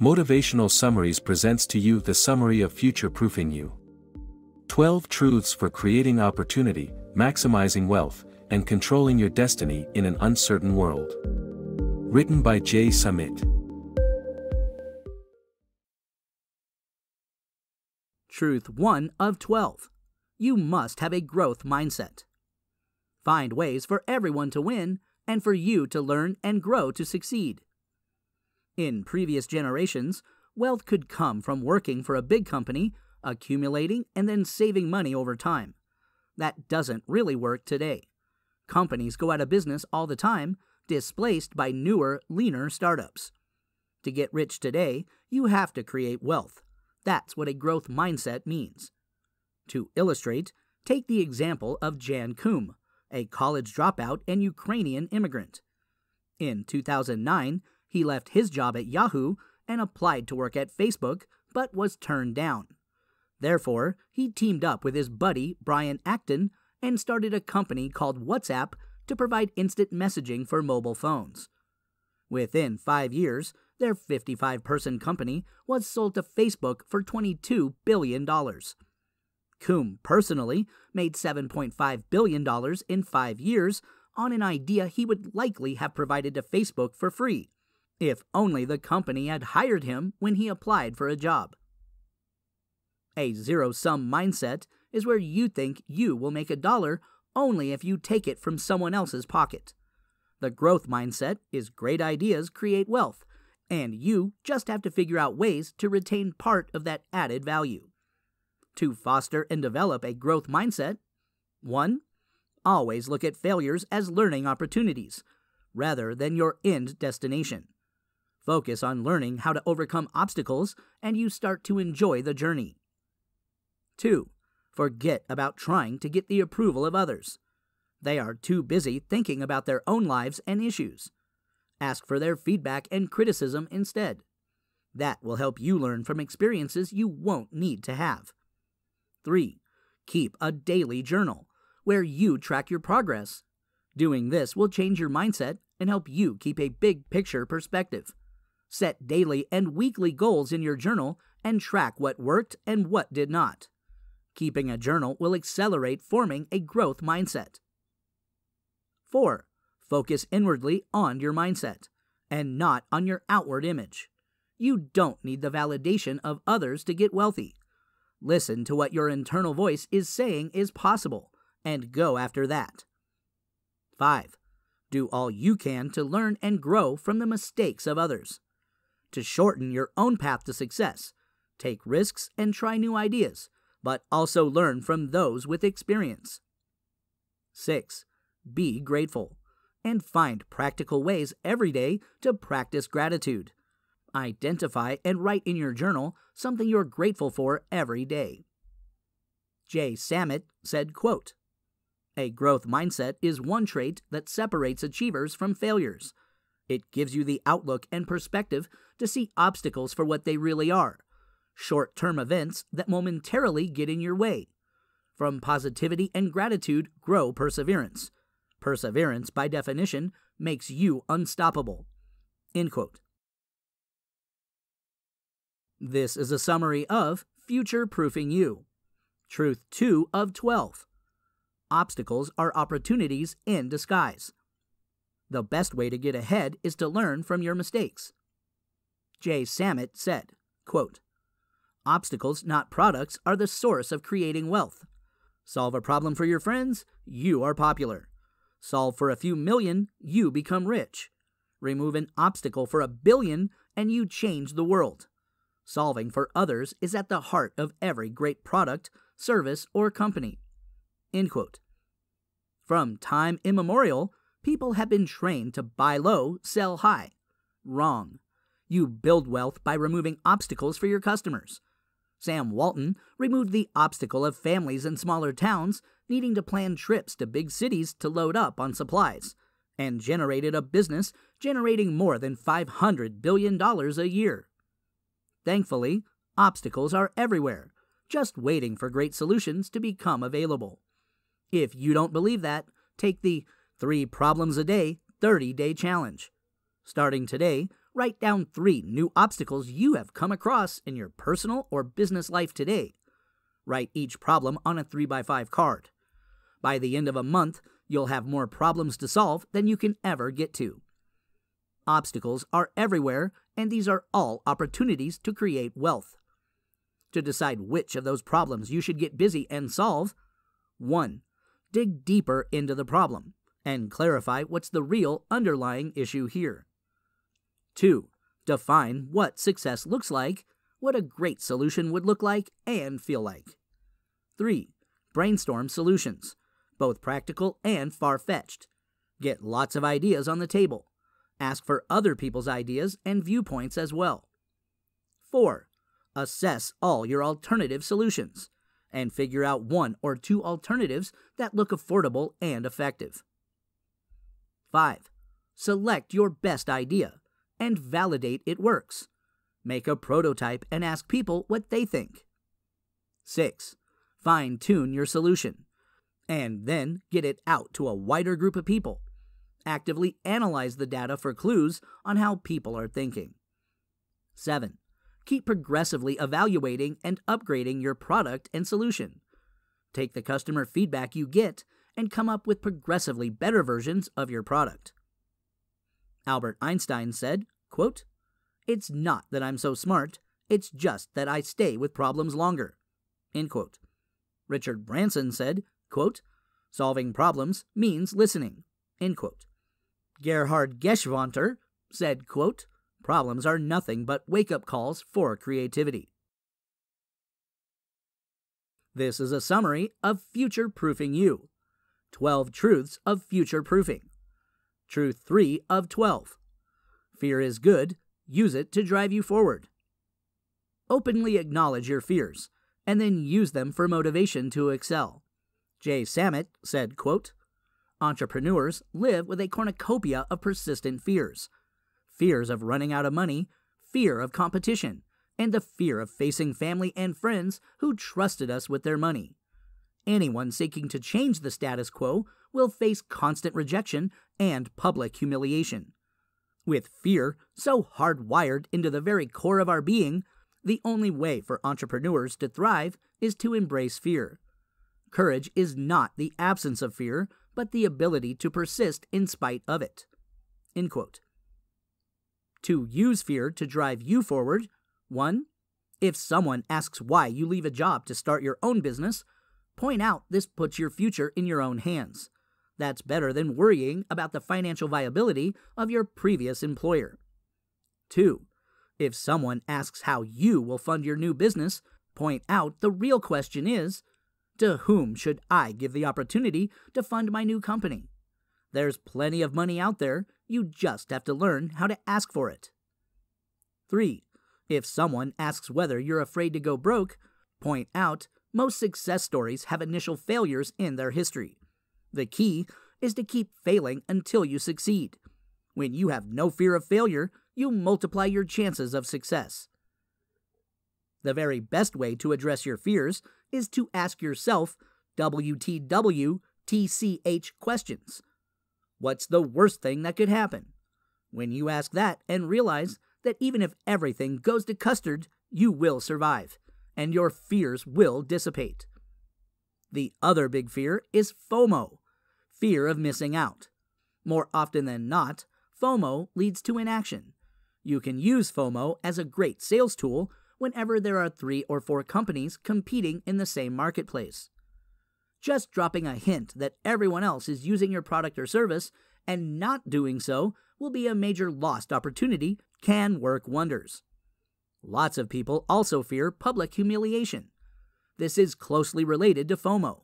Motivational Summaries presents to you the summary of Future Proofing You. 12 Truths for Creating Opportunity, Maximizing Wealth, and Controlling Your Destiny in an Uncertain World. Written by Jay Samit. Truth 1 of 12. You must have a growth mindset. Find ways for everyone to win and for you to learn and grow to succeed. In previous generations, wealth could come from working for a big company, accumulating, and then saving money over time. That doesn't really work today. Companies go out of business all the time, displaced by newer, leaner startups. To get rich today, you have to create wealth. That's what a growth mindset means. To illustrate, take the example of Jan Koum, a college dropout and Ukrainian immigrant. In 2009, he left his job at Yahoo and applied to work at Facebook, but was turned down. Therefore, he teamed up with his buddy Brian Acton and started a company called WhatsApp to provide instant messaging for mobile phones. Within five years, their 55 person company was sold to Facebook for $22 billion. Koum personally made $7.5 billion in five years on an idea he would likely have provided to Facebook for free, if only the company had hired him when he applied for a job. A zero sum mindset is where you think you will make a dollar only if you take it from someone else's pocket. The growth mindset is great ideas create wealth, and you just have to figure out ways to retain part of that added value. To foster and develop a growth mindset, 1. Always look at failures as learning opportunities, rather than your end destination. Focus on learning how to overcome obstacles, and you start to enjoy the journey. 2. Forget about trying to get the approval of others. They are too busy thinking about their own lives and issues. Ask for their feedback and criticism instead. That will help you learn from experiences you won't need to have. 3. Keep a daily journal where you track your progress. Doing this will change your mindset and help you keep a big picture perspective. Set daily and weekly goals in your journal and track what worked and what did not. Keeping a journal will accelerate forming a growth mindset. 4. Focus inwardly on your mindset and not on your outward image. You don't need the validation of others to get wealthy. Listen to what your internal voice is saying is possible and go after that. 5. Do all you can to learn and grow from the mistakes of others. To shorten your own path to success, take risks and try new ideas but also learn from those with experience. 6. Be grateful and find practical ways every day to practice gratitude. Identify and write in your journal something you're grateful for every day. Jay Samit said, quote, A growth mindset is one trait that separates achievers from failures. It gives you the outlook and perspective to see obstacles for what they really are short term events that momentarily get in your way. From positivity and gratitude grow perseverance. Perseverance, by definition, makes you unstoppable. End quote. This is a summary of Future Proofing You. Truth 2 of 12. Obstacles are opportunities in disguise. The best way to get ahead is to learn from your mistakes. Jay Samit said, quote, Obstacles, not products, are the source of creating wealth. Solve a problem for your friends, you are popular. Solve for a few million, you become rich. Remove an obstacle for a billion, and you change the world. Solving for others is at the heart of every great product, service, or company. End quote. From time immemorial, people have been trained to buy low, sell high. Wrong. You build wealth by removing obstacles for your customers. Sam Walton removed the obstacle of families in smaller towns needing to plan trips to big cities to load up on supplies, and generated a business generating more than $500 billion a year. Thankfully, obstacles are everywhere, just waiting for great solutions to become available. If you don't believe that, take the 3 Problems a Day 30 Day Challenge. Starting today, Write down three new obstacles you have come across in your personal or business life today. Write each problem on a 3x5 card. By the end of a month, you'll have more problems to solve than you can ever get to. Obstacles are everywhere, and these are all opportunities to create wealth. To decide which of those problems you should get busy and solve, 1. Dig deeper into the problem and clarify what's the real underlying issue here. 2. Define what success looks like, what a great solution would look like and feel like. 3. Brainstorm solutions, both practical and far fetched. Get lots of ideas on the table. Ask for other people's ideas and viewpoints as well. 4. Assess all your alternative solutions and figure out one or two alternatives that look affordable and effective. 5. Select your best idea and validate it works. Make a prototype and ask people what they think. 6. Fine tune your solution and then get it out to a wider group of people. Actively analyze the data for clues on how people are thinking. 7. Keep progressively evaluating and upgrading your product and solution. Take the customer feedback you get and come up with progressively better versions of your product. Albert Einstein said, quote, It's not that I'm so smart, it's just that I stay with problems longer. End quote. Richard Branson said, quote, Solving problems means listening. End quote. Gerhard Gschwandtner said, quote, Problems are nothing but wake up calls for creativity. This is a summary of Future Proofing You 12 Truths of Future Proofing. Truth 3 of 12 Fear is good, use it to drive you forward. Openly acknowledge your fears, and then use them for motivation to excel. Jay Samit said, quote, Entrepreneurs live with a cornucopia of persistent fears fears of running out of money, fear of competition, and the fear of facing family and friends who trusted us with their money. Anyone seeking to change the status quo will face constant rejection and public humiliation. With fear so hardwired into the very core of our being, the only way for entrepreneurs to thrive is to embrace fear. Courage is not the absence of fear, but the ability to persist in spite of it. To use fear to drive you forward, 1. If someone asks why you leave a job to start your own business, point out this puts your future in your own hands. That's better than worrying about the financial viability of your previous employer. 2. If someone asks how you will fund your new business, point out the real question is to whom should I give the opportunity to fund my new company? There's plenty of money out there, you just have to learn how to ask for it. 3. If someone asks whether you're afraid to go broke, point out most success stories have initial failures in their history. The key is to keep failing until you succeed. When you have no fear of failure, you multiply your chances of success. The very best way to address your fears is to ask yourself WTW TCH questions. What's the worst thing that could happen? When you ask that and realize that even if everything goes to custard, you will survive, and your fears will dissipate. The other big fear is FOMO, fear of missing out. More often than not, FOMO leads to inaction. You can use FOMO as a great sales tool whenever there are three or four companies competing in the same marketplace. Just dropping a hint that everyone else is using your product or service and not doing so will be a major lost opportunity can work wonders. Lots of people also fear public humiliation. This is closely related to FOMO.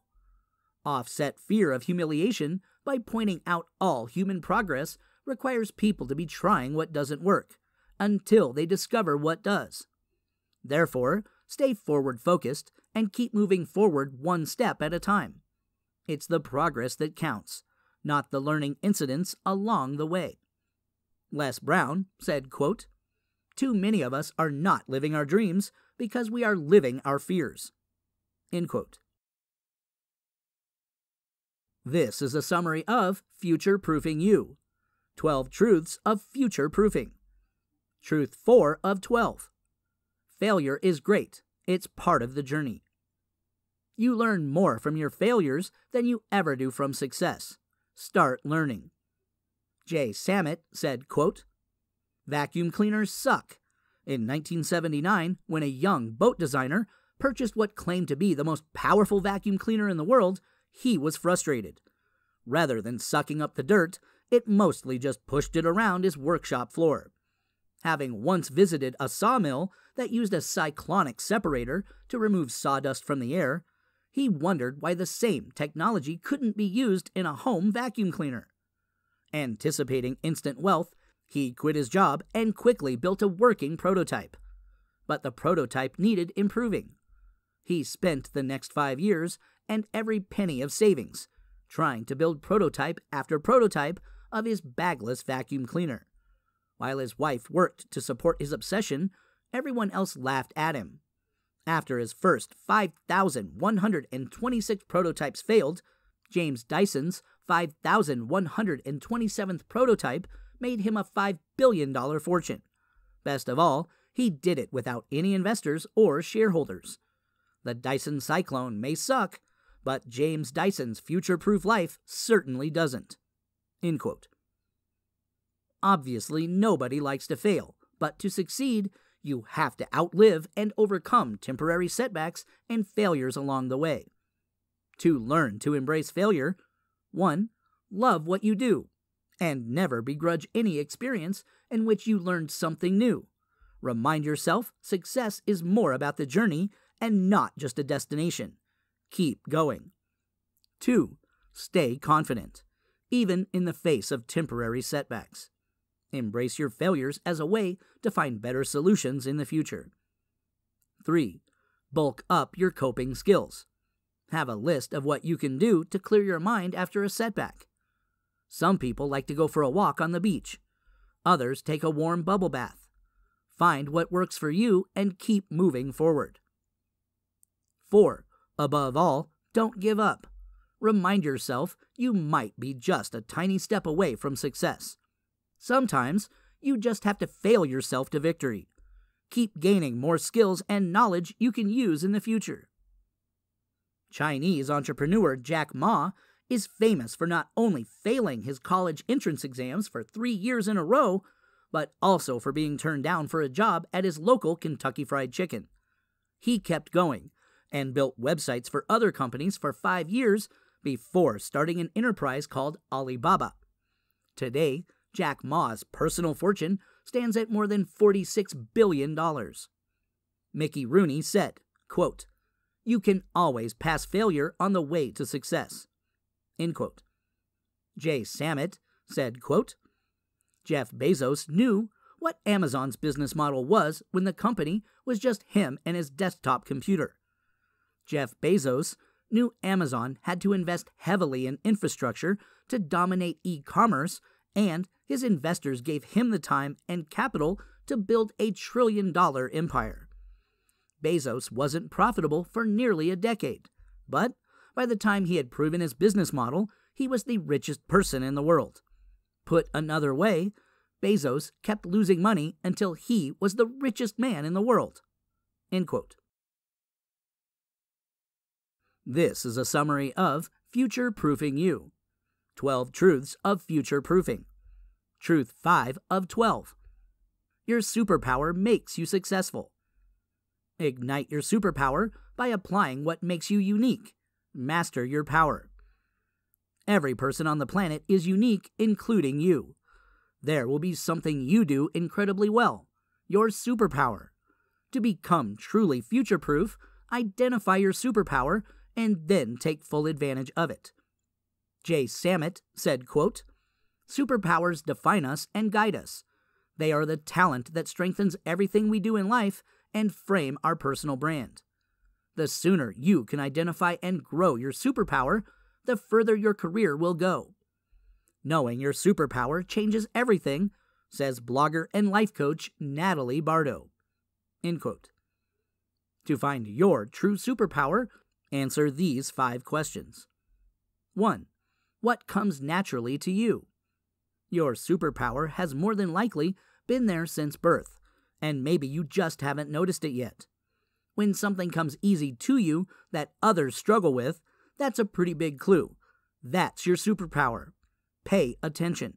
Offset fear of humiliation by pointing out all human progress requires people to be trying what doesn't work until they discover what does. Therefore, stay forward focused and keep moving forward one step at a time. It's the progress that counts, not the learning incidents along the way. Les Brown said, quote, Too many of us are not living our dreams because we are living our fears. End quote. This is a summary of Future Proofing You 12 Truths of Future Proofing. Truth 4 of 12. Failure is great, it's part of the journey. You learn more from your failures than you ever do from success. Start learning. Jay Samit said, quote, Vacuum cleaners suck. In 1979, when a young boat designer purchased what claimed to be the most powerful vacuum cleaner in the world, he was frustrated. Rather than sucking up the dirt, it mostly just pushed it around his workshop floor. Having once visited a sawmill that used a cyclonic separator to remove sawdust from the air, he wondered why the same technology couldn't be used in a home vacuum cleaner. Anticipating instant wealth, he quit his job and quickly built a working prototype. But the prototype needed improving. He spent the next five years and every penny of savings trying to build prototype after prototype of his bagless vacuum cleaner. While his wife worked to support his obsession, everyone else laughed at him. After his first 5,126 prototypes failed, James Dyson's 5,127th prototype made him a $5 billion fortune. Best of all, he did it without any investors or shareholders. The Dyson Cyclone may suck, but James Dyson's future proof life certainly doesn't. Obviously, nobody likes to fail, but to succeed, you have to outlive and overcome temporary setbacks and failures along the way. To learn to embrace failure, 1. Love what you do, and never begrudge any experience in which you learned something new. Remind yourself success is more about the journey and not just a destination. Keep going. 2. Stay confident, even in the face of temporary setbacks. Embrace your failures as a way to find better solutions in the future. 3. Bulk up your coping skills. Have a list of what you can do to clear your mind after a setback. Some people like to go for a walk on the beach. Others take a warm bubble bath. Find what works for you and keep moving forward. 4. Above all, don't give up. Remind yourself you might be just a tiny step away from success. Sometimes you just have to fail yourself to victory. Keep gaining more skills and knowledge you can use in the future. Chinese entrepreneur Jack Ma is famous for not only failing his college entrance exams for three years in a row, but also for being turned down for a job at his local Kentucky Fried Chicken. He kept going and built websites for other companies for five years before starting an enterprise called Alibaba. Today, Jack Ma's personal fortune stands at more than $46 billion. Mickey Rooney said, quote, You can always pass failure on the way to success. End quote. Jay Samit said, quote, Jeff Bezos knew what Amazon's business model was when the company was just him and his desktop computer. Jeff Bezos knew Amazon had to invest heavily in infrastructure to dominate e commerce, and his investors gave him the time and capital to build a trillion dollar empire. Bezos wasn't profitable for nearly a decade, but by the time he had proven his business model, he was the richest person in the world. Put another way, Bezos kept losing money until he was the richest man in the world. This is a summary of Future Proofing You 12 Truths of Future Proofing. Truth 5 of 12. Your superpower makes you successful. Ignite your superpower by applying what makes you unique. Master your power. Every person on the planet is unique, including you. There will be something you do incredibly well your superpower. To become truly future proof, identify your superpower and then take full advantage of it. Jay Samit said, quote, Superpowers define us and guide us. They are the talent that strengthens everything we do in life and frame our personal brand. The sooner you can identify and grow your superpower, the further your career will go. Knowing your superpower changes everything, says blogger and life coach Natalie Bardo. To find your true superpower, Answer these five questions. 1. What comes naturally to you? Your superpower has more than likely been there since birth, and maybe you just haven't noticed it yet. When something comes easy to you that others struggle with, that's a pretty big clue. That's your superpower. Pay attention.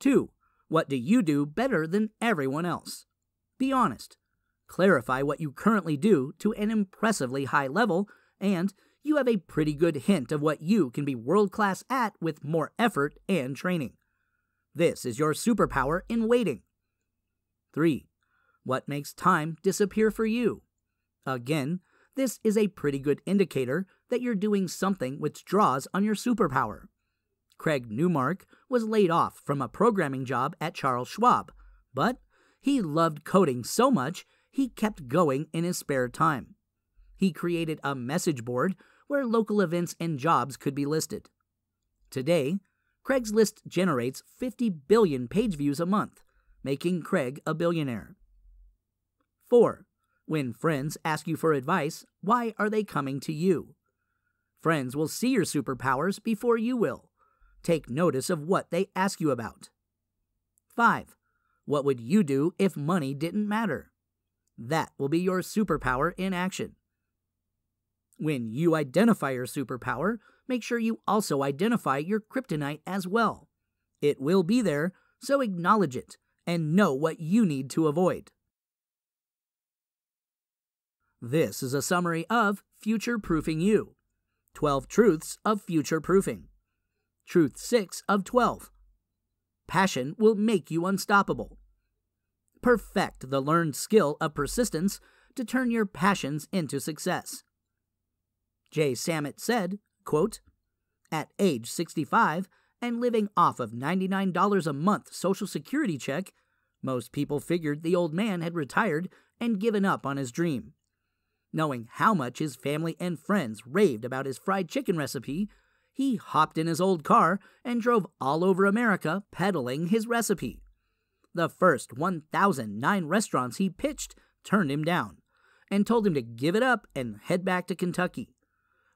2. What do you do better than everyone else? Be honest. Clarify what you currently do to an impressively high level, and you have a pretty good hint of what you can be world class at with more effort and training. This is your superpower in waiting. 3. What makes time disappear for you? Again, this is a pretty good indicator that you're doing something which draws on your superpower. Craig Newmark was laid off from a programming job at Charles Schwab, but he loved coding so much he kept going in his spare time. He created a message board where local events and jobs could be listed. Today, Craigslist generates 50 billion page views a month, making Craig a billionaire. 4. When friends ask you for advice, why are they coming to you? Friends will see your superpowers before you will. Take notice of what they ask you about. 5. What would you do if money didn't matter? That will be your superpower in action. When you identify your superpower, make sure you also identify your kryptonite as well. It will be there, so acknowledge it and know what you need to avoid. This is a summary of Future Proofing You 12 Truths of Future Proofing. Truth 6 of 12 Passion will make you unstoppable. Perfect the learned skill of persistence to turn your passions into success. Jay Samit said, quote, At age 65 and living off of $99 a month Social Security check, most people figured the old man had retired and given up on his dream. Knowing how much his family and friends raved about his fried chicken recipe, he hopped in his old car and drove all over America peddling his recipe. The first 1,009 restaurants he pitched turned him down and told him to give it up and head back to Kentucky.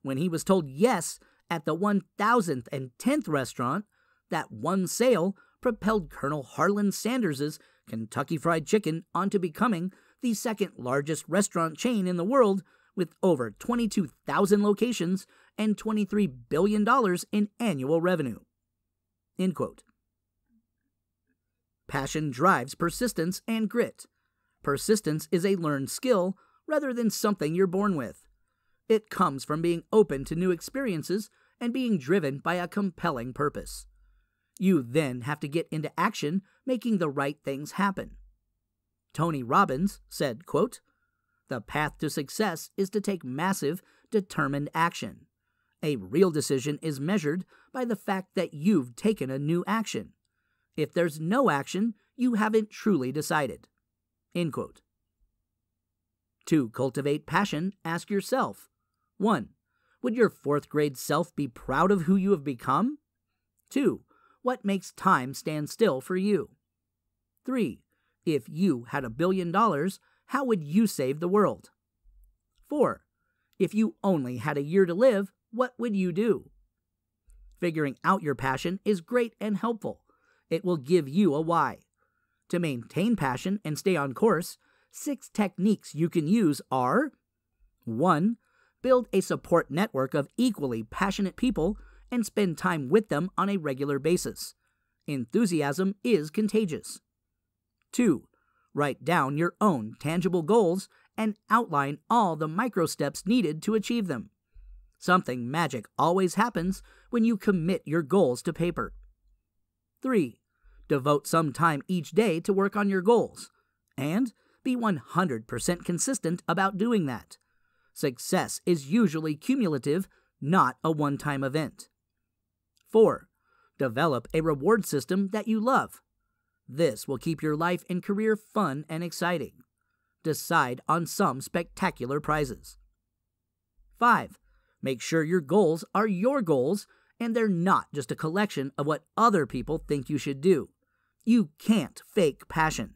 When he was told yes at the 1,000th and 10th restaurant, that one sale propelled Colonel Harlan Sanders's Kentucky Fried Chicken onto becoming the second largest restaurant chain in the world with over 22,000 locations and $23 billion in annual revenue. End quote. Passion drives persistence and grit. Persistence is a learned skill rather than something you're born with. It comes from being open to new experiences and being driven by a compelling purpose. You then have to get into action making the right things happen. Tony Robbins said, quote, The path to success is to take massive, determined action. A real decision is measured by the fact that you've taken a new action. If there's no action, you haven't truly decided. End quote. To cultivate passion, ask yourself 1. Would your fourth grade self be proud of who you have become? 2. What makes time stand still for you? 3. If you had a billion dollars, how would you save the world? 4. If you only had a year to live, what would you do? Figuring out your passion is great and helpful. It will give you a why. To maintain passion and stay on course, six techniques you can use are 1. Build a support network of equally passionate people and spend time with them on a regular basis. Enthusiasm is contagious. 2. Write down your own tangible goals and outline all the micro steps needed to achieve them. Something magic always happens when you commit your goals to paper. 3. Devote some time each day to work on your goals. And be 100% consistent about doing that. Success is usually cumulative, not a one time event. 4. Develop a reward system that you love. This will keep your life and career fun and exciting. Decide on some spectacular prizes. 5. Make sure your goals are your goals and they're not just a collection of what other people think you should do. You can't fake passion.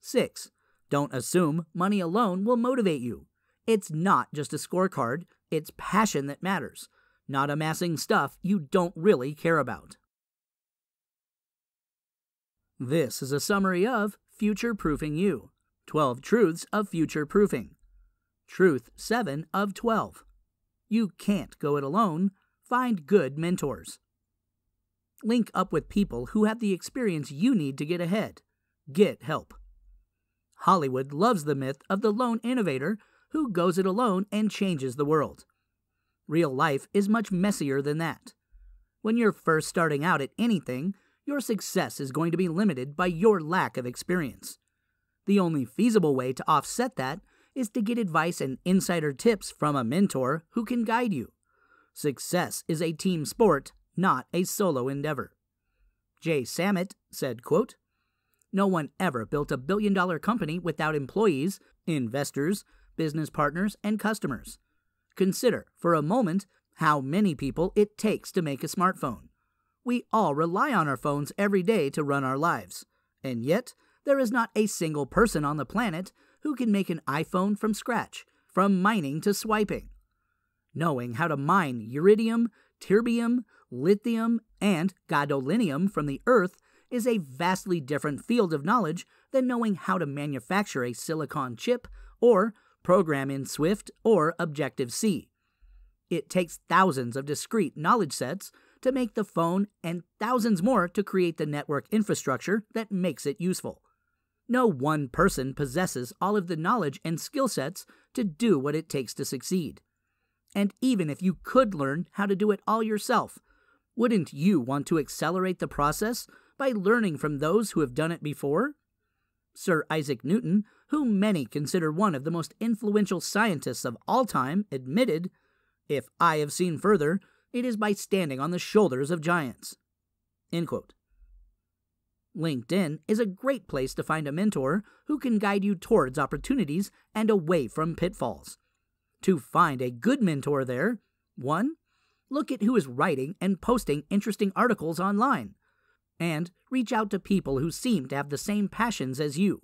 6. Don't assume money alone will motivate you. It's not just a scorecard, it's passion that matters, not amassing stuff you don't really care about. This is a summary of Future Proofing You 12 Truths of Future Proofing. Truth 7 of 12. You can't go it alone. Find good mentors. Link up with people who have the experience you need to get ahead. Get help. Hollywood loves the myth of the lone innovator who goes it alone and changes the world. Real life is much messier than that. When you're first starting out at anything, your success is going to be limited by your lack of experience. The only feasible way to offset that is to get advice and insider tips from a mentor who can guide you. Success is a team sport, not a solo endeavor. Jay Samit said, quote, No one ever built a billion dollar company without employees, investors, business partners, and customers. Consider, for a moment, how many people it takes to make a smartphone. We all rely on our phones every day to run our lives, and yet there is not a single person on the planet who can make an iPhone from scratch, from mining to swiping. Knowing how to mine iridium, terbium, lithium, and gadolinium from the earth is a vastly different field of knowledge than knowing how to manufacture a silicon chip or program in Swift or Objective C. It takes thousands of discrete knowledge sets to make the phone and thousands more to create the network infrastructure that makes it useful. No one person possesses all of the knowledge and skill sets to do what it takes to succeed. And even if you could learn how to do it all yourself, wouldn't you want to accelerate the process by learning from those who have done it before? Sir Isaac Newton, whom many consider one of the most influential scientists of all time, admitted, If I have seen further, it is by standing on the shoulders of giants. LinkedIn is a great place to find a mentor who can guide you towards opportunities and away from pitfalls. To find a good mentor there, 1. Look at who is writing and posting interesting articles online. And reach out to people who seem to have the same passions as you.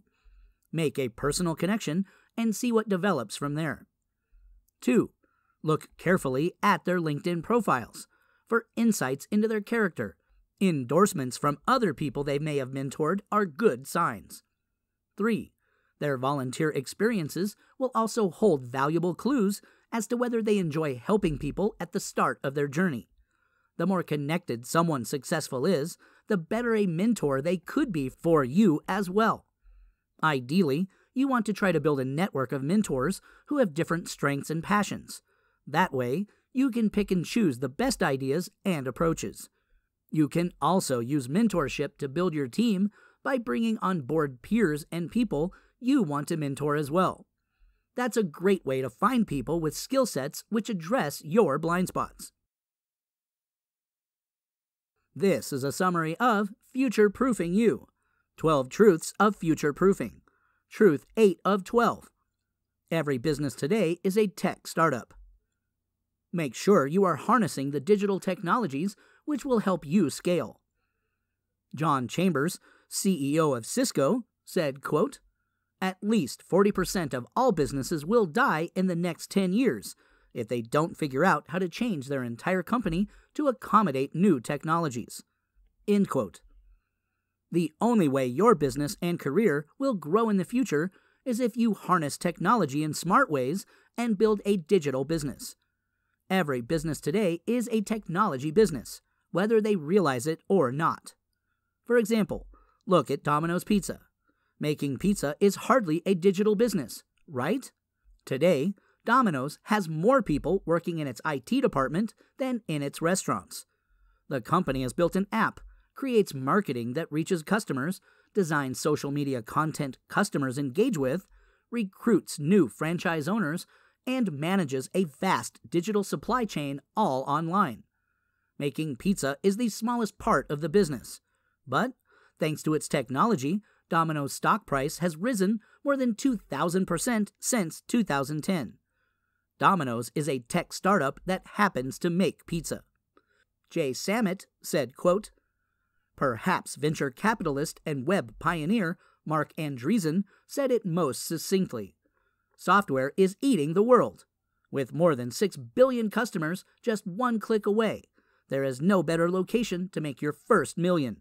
Make a personal connection and see what develops from there. 2. Look carefully at their LinkedIn profiles for insights into their character. Endorsements from other people they may have mentored are good signs. 3. Their volunteer experiences will also hold valuable clues as to whether they enjoy helping people at the start of their journey. The more connected someone successful is, the better a mentor they could be for you as well. Ideally, you want to try to build a network of mentors who have different strengths and passions. That way, you can pick and choose the best ideas and approaches. You can also use mentorship to build your team by bringing on board peers and people you want to mentor as well. That's a great way to find people with skill sets which address your blind spots. This is a summary of Future Proofing You 12 Truths of Future Proofing. Truth 8 of 12. Every business today is a tech startup. Make sure you are harnessing the digital technologies which will help you scale. John Chambers, CEO of Cisco, said, quote, at least 40% of all businesses will die in the next 10 years if they don't figure out how to change their entire company to accommodate new technologies. End quote. The only way your business and career will grow in the future is if you harness technology in smart ways and build a digital business. Every business today is a technology business, whether they realize it or not. For example, look at Domino's Pizza. Making pizza is hardly a digital business, right? Today, Domino's has more people working in its IT department than in its restaurants. The company has built an app, creates marketing that reaches customers, designs social media content customers engage with, recruits new franchise owners, and manages a vast digital supply chain all online. Making pizza is the smallest part of the business. But, thanks to its technology, Domino's stock price has risen more than 2,000% since 2010. Domino's is a tech startup that happens to make pizza. Jay Samit said, quote, Perhaps venture capitalist and web pioneer Marc Andreessen said it most succinctly. Software is eating the world. With more than 6 billion customers just one click away, there is no better location to make your first million.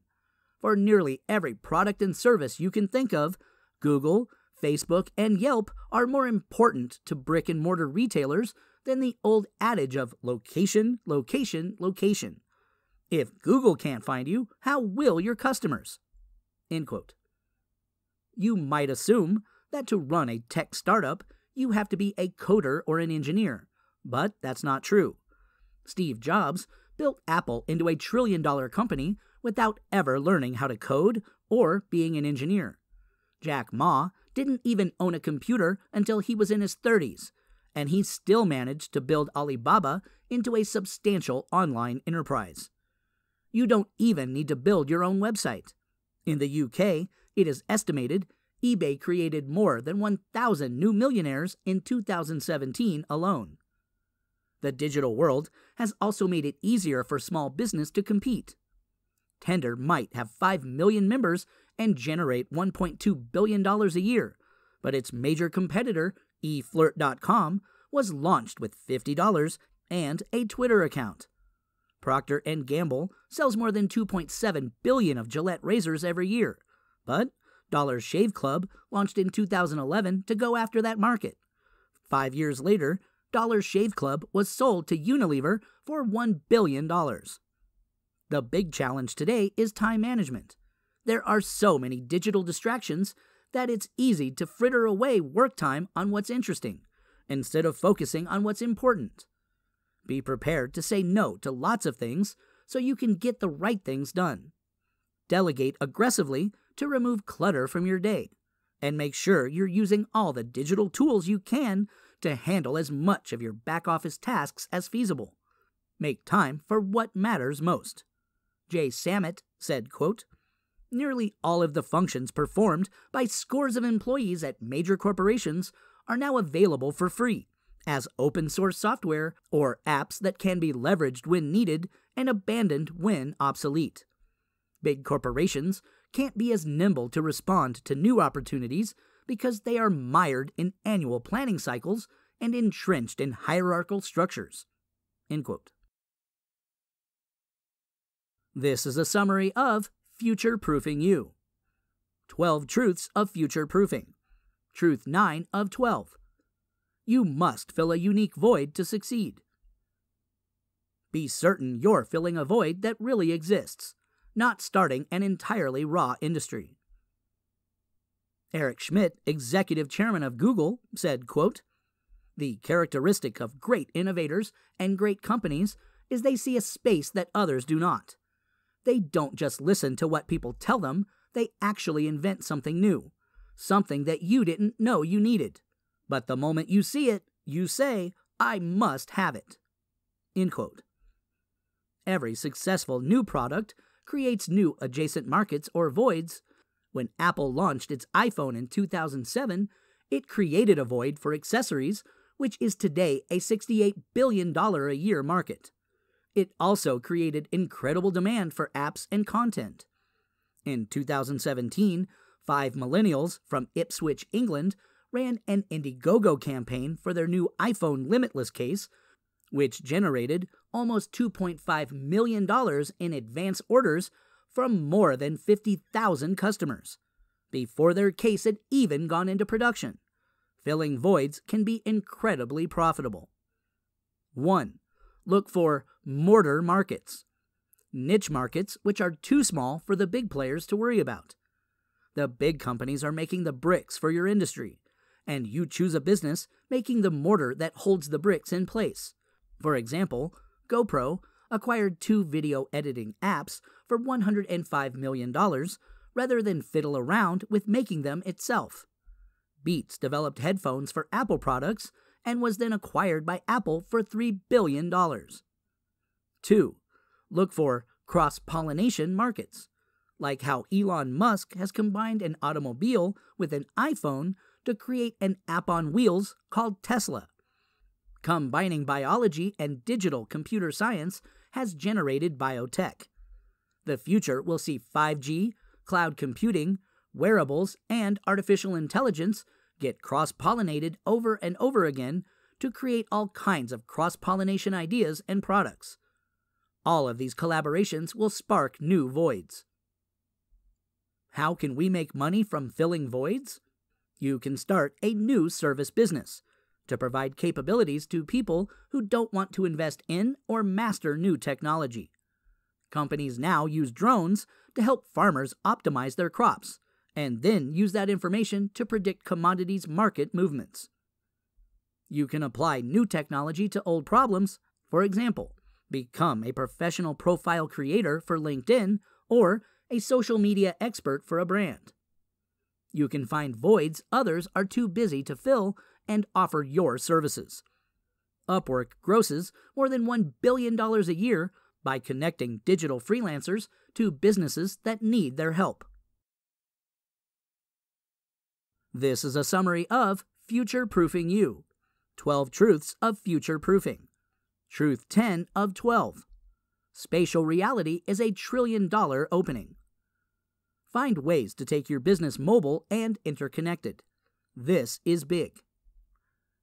For nearly every product and service you can think of, Google, Facebook, and Yelp are more important to brick and mortar retailers than the old adage of location, location, location. If Google can't find you, how will your customers? End quote. You might assume that to run a tech startup, you have to be a coder or an engineer, but that's not true. Steve Jobs built Apple into a trillion dollar company without ever learning how to code or being an engineer. Jack Ma didn't even own a computer until he was in his 30s, and he still managed to build Alibaba into a substantial online enterprise. You don't even need to build your own website. In the UK, it is estimated eBay created more than 1,000 new millionaires in 2017 alone. The digital world has also made it easier for small business to compete. Tinder might have 5 million members and generate $1.2 billion a year, but its major competitor, eFlirt.com, was launched with $50 and a Twitter account. Procter & Gamble sells more than 2.7 billion of Gillette razors every year, but Dollar Shave Club launched in 2011 to go after that market. 5 years later, Dollar Shave Club was sold to Unilever for $1 billion. The big challenge today is time management. There are so many digital distractions that it's easy to fritter away work time on what's interesting instead of focusing on what's important. Be prepared to say no to lots of things so you can get the right things done. Delegate aggressively to remove clutter from your day. And make sure you're using all the digital tools you can to handle as much of your back office tasks as feasible. Make time for what matters most. Jay Samit said, quote, Nearly all of the functions performed by scores of employees at major corporations are now available for free as open source software or apps that can be leveraged when needed and abandoned when obsolete. Big corporations can't be as nimble to respond to new opportunities because they are mired in annual planning cycles and entrenched in hierarchical structures. This is a summary of Future Proofing You 12 Truths of Future Proofing. Truth 9 of 12. You must fill a unique void to succeed. Be certain you're filling a void that really exists not starting an entirely raw industry. Eric Schmidt, executive chairman of Google, said, quote, The characteristic of great innovators and great companies is they see a space that others do not. They don't just listen to what people tell them, they actually invent something new, something that you didn't know you needed. But the moment you see it, you say, I must have it. End quote. Every successful new product creates new adjacent markets or voids. When Apple launched its iPhone in 2007, it created a void for accessories, which is today a $68 billion a year market. It also created incredible demand for apps and content. In 2017, five millennials from Ipswich, England, ran an Indiegogo campaign for their new iPhone Limitless case, which generated almost $2.5 million in advance orders from more than 50,000 customers before their case had even gone into production. Filling voids can be incredibly profitable. 1. Look for mortar markets. Niche markets which are too small for the big players to worry about. The big companies are making the bricks for your industry, and you choose a business making the mortar that holds the bricks in place. For example, GoPro acquired two video editing apps for $105 million rather than fiddle around with making them itself. Beats developed headphones for Apple products and was then acquired by Apple for $3 billion. 2. Look for cross pollination markets, like how Elon Musk has combined an automobile with an iPhone to create an app on wheels called Tesla. Combining biology and digital computer science has generated biotech. The future will see 5G, cloud computing, wearables, and artificial intelligence get cross pollinated over and over again to create all kinds of cross pollination ideas and products. All of these collaborations will spark new voids. How can we make money from filling voids? You can start a new service business to provide capabilities to people who don't want to invest in or master new technology. Companies now use drones to help farmers optimize their crops and then use that information to predict commodities market movements. You can apply new technology to old problems. For example, become a professional profile creator for LinkedIn or a social media expert for a brand. You can find voids others are too busy to fill and offer your services. Upwork grosses more than $1 billion a year by connecting digital freelancers to businesses that need their help. This is a summary of Future Proofing You 12 Truths of Future Proofing. Truth 10 of 12. Spatial reality is a trillion dollar opening. Find ways to take your business mobile and interconnected. This is big.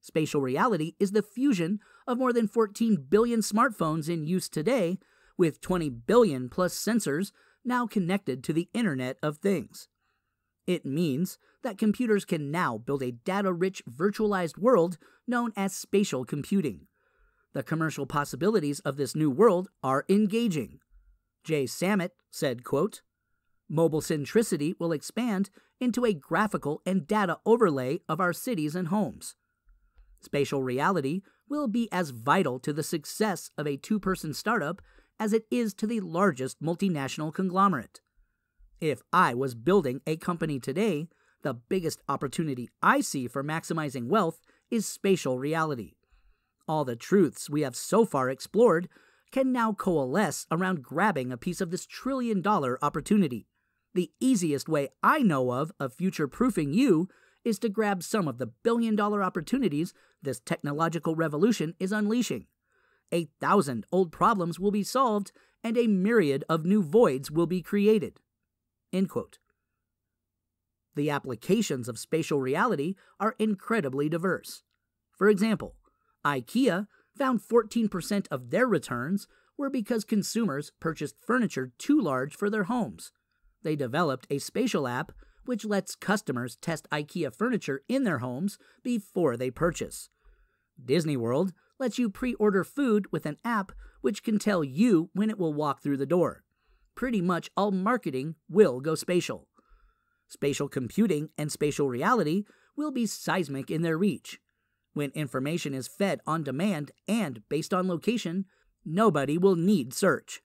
Spatial reality is the fusion of more than 14 billion smartphones in use today, with 20 billion plus sensors now connected to the Internet of Things. It means that computers can now build a data rich virtualized world known as spatial computing. The commercial possibilities of this new world are engaging. Jay Samit said, quote, Mobile centricity will expand into a graphical and data overlay of our cities and homes. Spatial reality will be as vital to the success of a two person startup as it is to the largest multinational conglomerate. If I was building a company today, the biggest opportunity I see for maximizing wealth is spatial reality. All the truths we have so far explored can now coalesce around grabbing a piece of this trillion dollar opportunity. The easiest way I know of of future proofing you is to grab some of the billion dollar opportunities this technological revolution is unleashing. A thousand old problems will be solved, and a myriad of new voids will be created. The applications of spatial reality are incredibly diverse. For example, IKEA found 14% of their returns were because consumers purchased furniture too large for their homes they developed a spatial app which lets customers test IKEA furniture in their homes before they purchase. Disney World lets you pre order food with an app which can tell you when it will walk through the door. Pretty much all marketing will go spatial. Spatial computing and spatial reality will be seismic in their reach. When information is fed on demand and based on location, nobody will need search.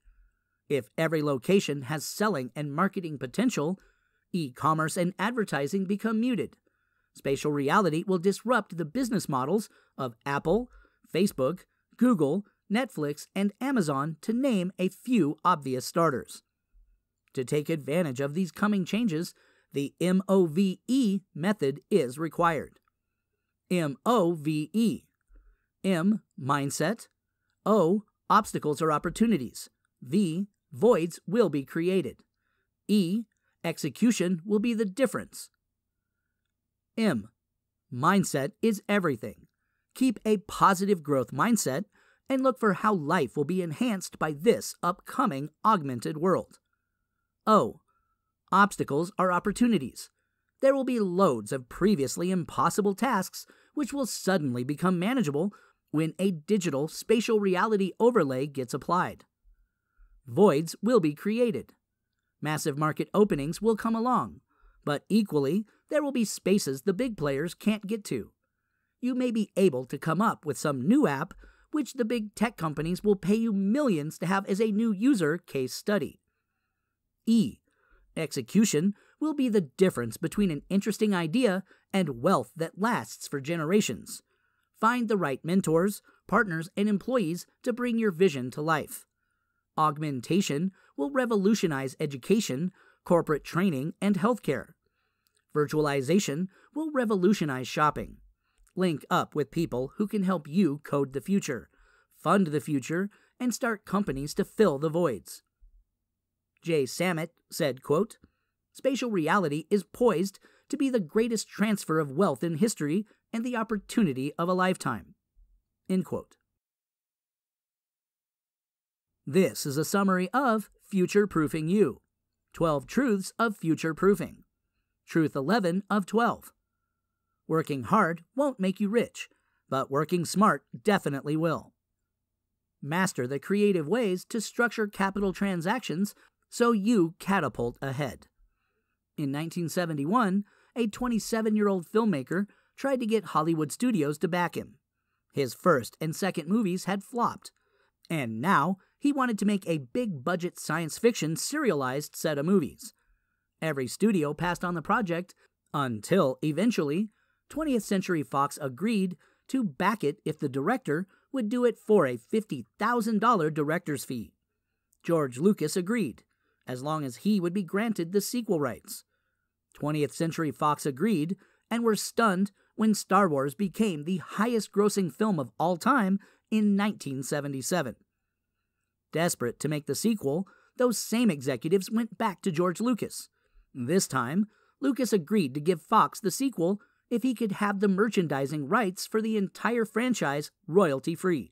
If every location has selling and marketing potential, e commerce and advertising become muted. Spatial reality will disrupt the business models of Apple, Facebook, Google, Netflix, and Amazon, to name a few obvious starters. To take advantage of these coming changes, the MOVE method is required. MOVE M. Mindset. O. Obstacles or opportunities. V voids will be created. E. Execution will be the difference. M. Mindset is everything. Keep a positive growth mindset and look for how life will be enhanced by this upcoming augmented world. O. Obstacles are opportunities. There will be loads of previously impossible tasks which will suddenly become manageable when a digital spatial reality overlay gets applied. Voids will be created. Massive market openings will come along, but equally, there will be spaces the big players can't get to. You may be able to come up with some new app which the big tech companies will pay you millions to have as a new user case study. E. Execution will be the difference between an interesting idea and wealth that lasts for generations. Find the right mentors, partners, and employees to bring your vision to life. Augmentation will revolutionize education, corporate training, and healthcare. Virtualization will revolutionize shopping. Link up with people who can help you code the future, fund the future, and start companies to fill the voids. Jay Samit said, quote, Spatial reality is poised to be the greatest transfer of wealth in history and the opportunity of a lifetime. This is a summary of Future Proofing You 12 Truths of Future Proofing. Truth 11 of 12. Working hard won't make you rich, but working smart definitely will. Master the creative ways to structure capital transactions so you catapult ahead. In 1971, a 27 year old filmmaker tried to get Hollywood studios to back him. His first and second movies had flopped, and now he wanted to make a big budget science fiction serialized set of movies. Every studio passed on the project until eventually 20th Century Fox agreed to back it if the director would do it for a $50,000 director's fee. George Lucas agreed, as long as he would be granted the sequel rights. 20th Century Fox agreed and were stunned when Star Wars became the highest grossing film of all time in 1977. Desperate to make the sequel, those same executives went back to George Lucas. This time, Lucas agreed to give Fox the sequel if he could have the merchandising rights for the entire franchise royalty free.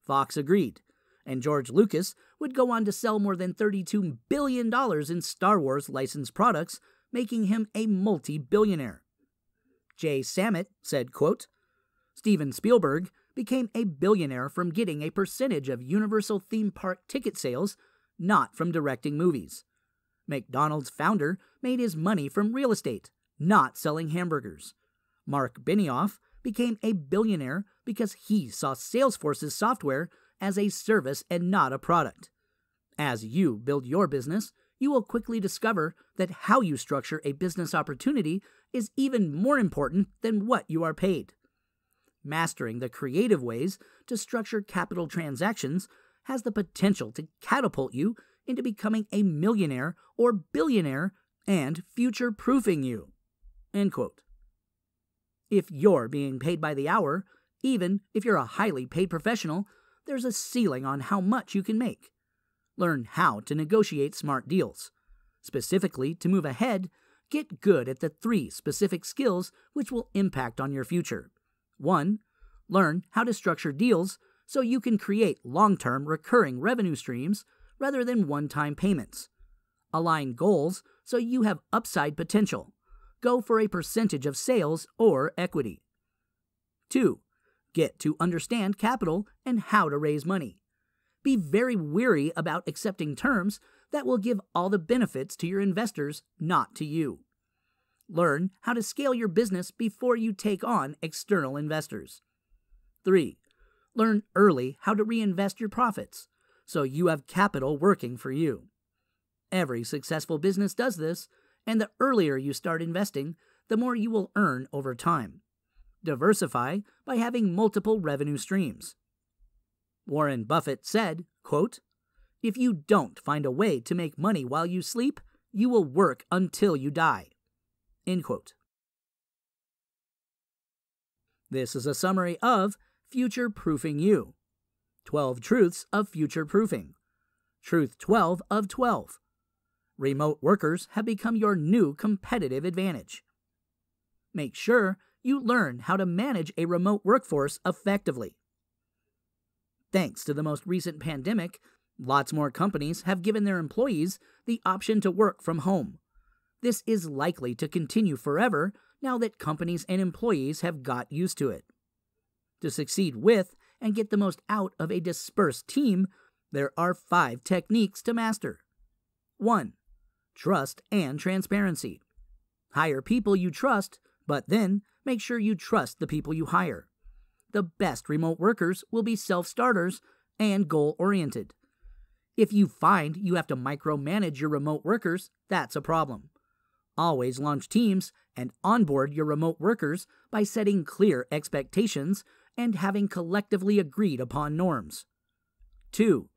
Fox agreed, and George Lucas would go on to sell more than $32 billion in Star Wars licensed products, making him a multi billionaire. Jay Samit said, quote, Steven Spielberg became a billionaire from getting a percentage of Universal theme park ticket sales, not from directing movies. McDonald's founder made his money from real estate, not selling hamburgers. Marc Benioff became a billionaire because he saw Salesforce's software as a service and not a product. As you build your business, you will quickly discover that how you structure a business opportunity is even more important than what you are paid. Mastering the creative ways to structure capital transactions has the potential to catapult you into becoming a millionaire or billionaire and future proofing you. If you're being paid by the hour, even if you're a highly paid professional, there's a ceiling on how much you can make. Learn how to negotiate smart deals. Specifically, to move ahead, get good at the three specific skills which will impact on your future. 1. Learn how to structure deals so you can create long term recurring revenue streams rather than one time payments. Align goals so you have upside potential. Go for a percentage of sales or equity. 2. Get to understand capital and how to raise money. Be very weary about accepting terms that will give all the benefits to your investors, not to you. Learn how to scale your business before you take on external investors. 3. Learn early how to reinvest your profits so you have capital working for you. Every successful business does this, and the earlier you start investing, the more you will earn over time. Diversify by having multiple revenue streams. Warren Buffett said, quote, If you don't find a way to make money while you sleep, you will work until you die. End quote. This is a summary of Future Proofing You 12 Truths of Future Proofing. Truth 12 of 12. Remote workers have become your new competitive advantage. Make sure you learn how to manage a remote workforce effectively. Thanks to the most recent pandemic, lots more companies have given their employees the option to work from home. This is likely to continue forever now that companies and employees have got used to it. To succeed with and get the most out of a dispersed team, there are five techniques to master. 1. Trust and transparency. Hire people you trust, but then make sure you trust the people you hire. The best remote workers will be self starters and goal oriented. If you find you have to micromanage your remote workers, that's a problem. Always launch teams and onboard your remote workers by setting clear expectations and having collectively agreed upon norms. 2.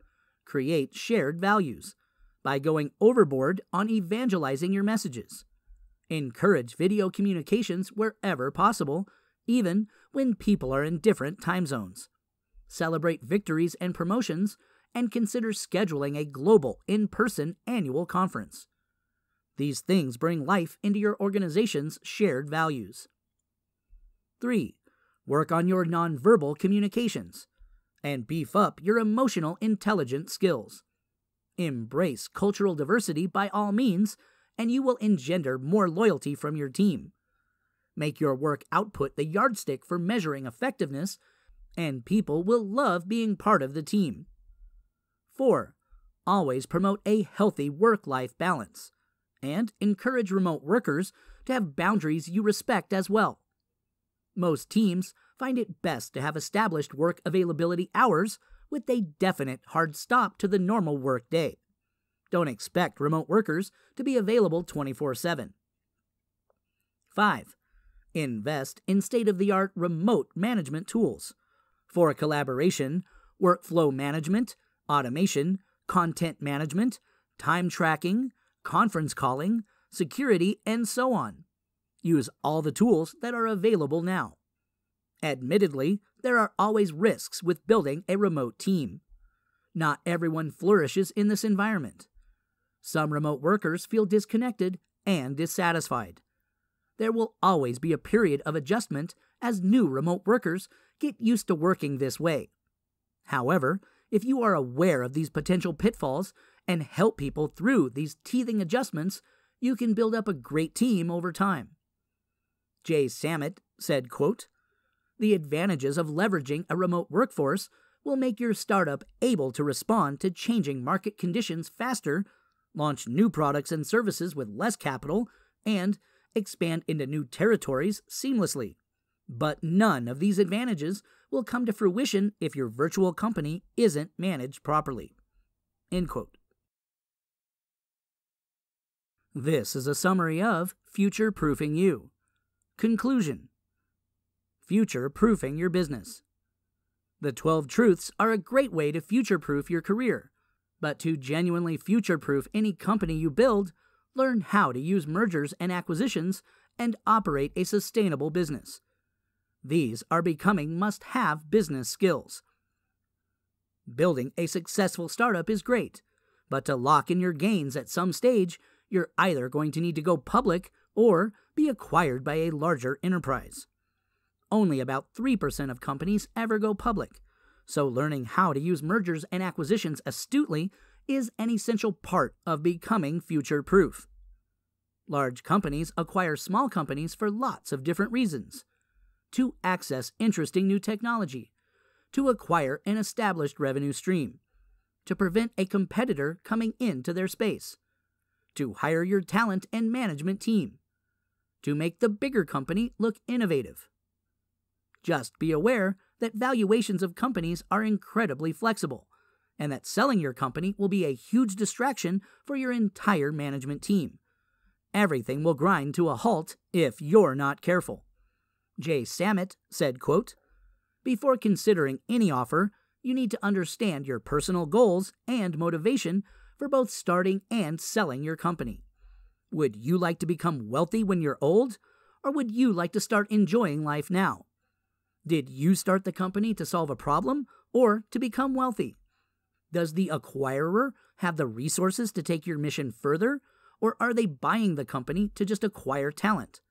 Create shared values by going overboard on evangelizing your messages. Encourage video communications wherever possible, even when people are in different time zones. Celebrate victories and promotions, and consider scheduling a global in person annual conference. These things bring life into your organization's shared values. 3. Work on your nonverbal communications and beef up your emotional intelligence skills. Embrace cultural diversity by all means, and you will engender more loyalty from your team. Make your work output the yardstick for measuring effectiveness, and people will love being part of the team. 4. Always promote a healthy work life balance, and encourage remote workers to have boundaries you respect as well. Most teams find it best to have established work availability hours with a definite hard stop to the normal work day. Don't expect remote workers to be available 24 7. 5. Invest in state of the art remote management tools for collaboration, workflow management, automation, content management, time tracking, conference calling, security, and so on. Use all the tools that are available now. Admittedly, there are always risks with building a remote team. Not everyone flourishes in this environment. Some remote workers feel disconnected and dissatisfied. There will always be a period of adjustment as new remote workers get used to working this way. However, if you are aware of these potential pitfalls and help people through these teething adjustments, you can build up a great team over time. Jay Samit said, quote, The advantages of leveraging a remote workforce will make your startup able to respond to changing market conditions faster, launch new products and services with less capital, and expand into new territories seamlessly. But none of these advantages will come to fruition if your virtual company isn't managed properly. End quote. This is a summary of Future Proofing You. Conclusion Future Proofing Your Business. The 12 truths are a great way to future proof your career, but to genuinely future proof any company you build, learn how to use mergers and acquisitions and operate a sustainable business. These are becoming must have business skills. Building a successful startup is great, but to lock in your gains at some stage, you're either going to need to go public or be acquired by a larger enterprise. Only about 3% of companies ever go public, so learning how to use mergers and acquisitions astutely is an essential part of becoming future proof. Large companies acquire small companies for lots of different reasons. To access interesting new technology, to acquire an established revenue stream, to prevent a competitor coming into their space. To hire your talent and management team, to make the bigger company look innovative. Just be aware that valuations of companies are incredibly flexible, and that selling your company will be a huge distraction for your entire management team. Everything will grind to a halt if you're not careful. Jay Samit said, quote, Before considering any offer, you need to understand your personal goals and motivation for both starting and selling your company. Would you like to become wealthy when you're old, or would you like to start enjoying life now? Did you start the company to solve a problem or to become wealthy? Does the acquirer have the resources to take your mission further, or are they buying the company to just acquire talent?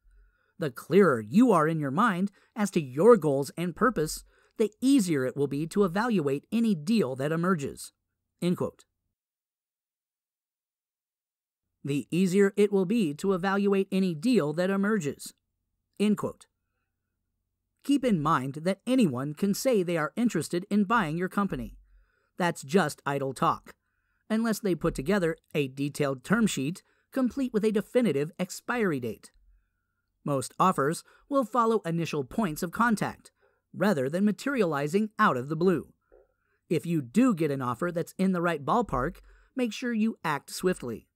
The clearer you are in your mind as to your goals and purpose, the easier it will be to evaluate any deal that emerges. End quote the easier it will be to evaluate any deal that emerges. Keep in mind that anyone can say they are interested in buying your company. That's just idle talk, unless they put together a detailed term sheet complete with a definitive expiry date. Most offers will follow initial points of contact, rather than materializing out of the blue. If you do get an offer that's in the right ballpark, make sure you act swiftly.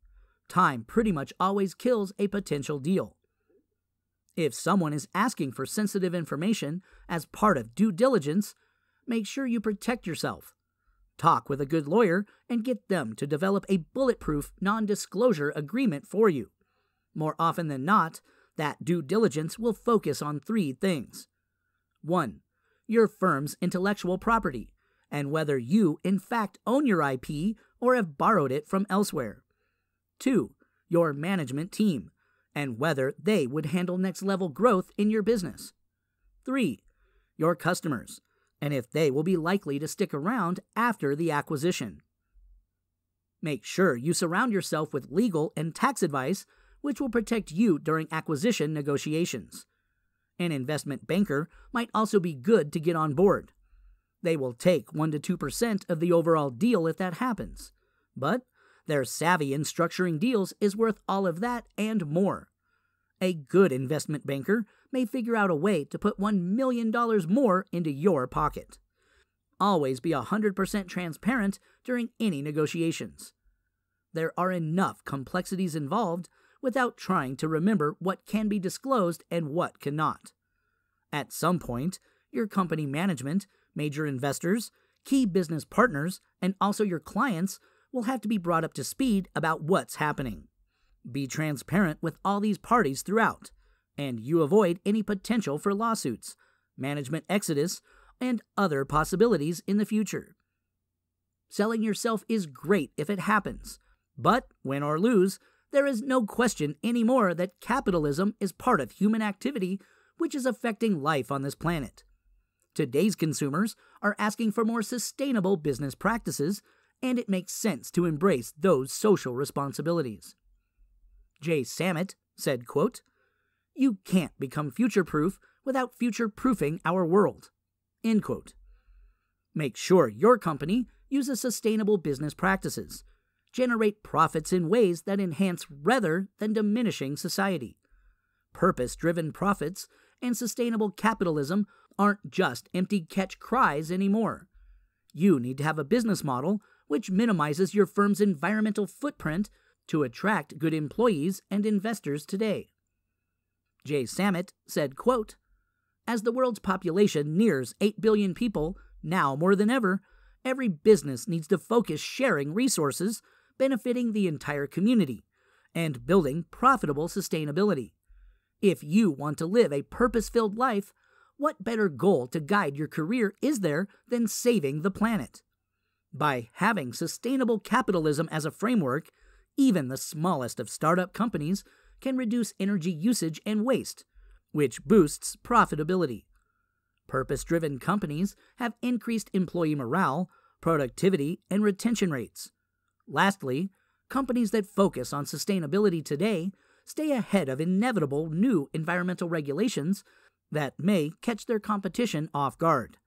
Time pretty much always kills a potential deal. If someone is asking for sensitive information as part of due diligence, make sure you protect yourself. Talk with a good lawyer and get them to develop a bulletproof non disclosure agreement for you. More often than not, that due diligence will focus on three things 1. Your firm's intellectual property, and whether you, in fact, own your IP or have borrowed it from elsewhere. 2. Your management team, and whether they would handle next level growth in your business. 3. Your customers, and if they will be likely to stick around after the acquisition. Make sure you surround yourself with legal and tax advice which will protect you during acquisition negotiations. An investment banker might also be good to get on board. They will take 1 to 2% of the overall deal if that happens. But their savvy in structuring deals is worth all of that and more. A good investment banker may figure out a way to put $1 million more into your pocket. Always be 100% transparent during any negotiations. There are enough complexities involved without trying to remember what can be disclosed and what cannot. At some point, your company management, major investors, key business partners, and also your clients will have to be brought up to speed about what's happening. Be transparent with all these parties throughout, and you avoid any potential for lawsuits, management exodus, and other possibilities in the future. Selling yourself is great if it happens, but win or lose, there is no question anymore that capitalism is part of human activity which is affecting life on this planet. Today's consumers are asking for more sustainable business practices, and it makes sense to embrace those social responsibilities. Jay Samit said, quote, You can't become future proof without future proofing our world. End quote. Make sure your company uses sustainable business practices. Generate profits in ways that enhance rather than diminishing society. Purpose driven profits and sustainable capitalism aren't just empty catch cries anymore. You need to have a business model which minimizes your firm's environmental footprint to attract good employees and investors today. Jay Samit said, quote, As the world's population nears 8 billion people, now more than ever, every business needs to focus sharing resources, benefiting the entire community, and building profitable sustainability. If you want to live a purpose filled life, what better goal to guide your career is there than saving the planet? By having sustainable capitalism as a framework, even the smallest of startup companies can reduce energy usage and waste, which boosts profitability. Purpose driven companies have increased employee morale, productivity, and retention rates. Lastly, companies that focus on sustainability today stay ahead of inevitable new environmental regulations that may catch their competition off guard.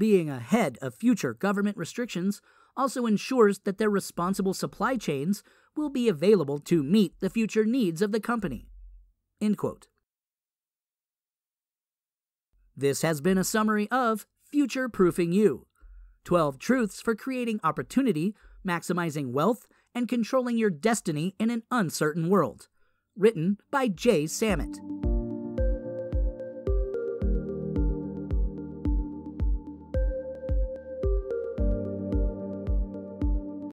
Being ahead of future government restrictions also ensures that their responsible supply chains will be available to meet the future needs of the company. This has been a summary of Future Proofing You 12 Truths for Creating Opportunity, Maximizing Wealth, and Controlling Your Destiny in an Uncertain World. Written by Jay Samit.